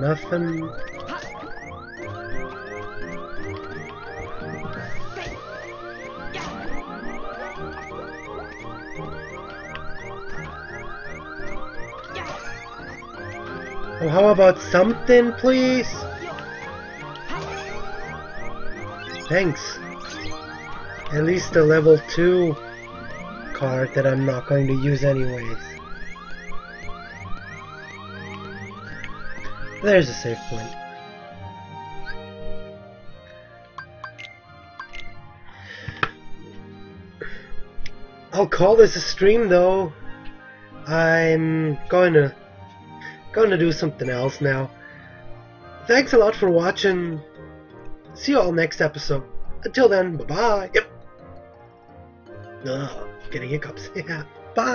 nothing. Well, how about something, please? Thanks. At least a level 2 card that I'm not going to use anyways. There's a safe point. I'll call this a stream though. I'm going to going to do something else now. Thanks a lot for watching. See you all next episode. Until then, bye bye. Yep. Ugh, getting hiccups. yeah. Bye.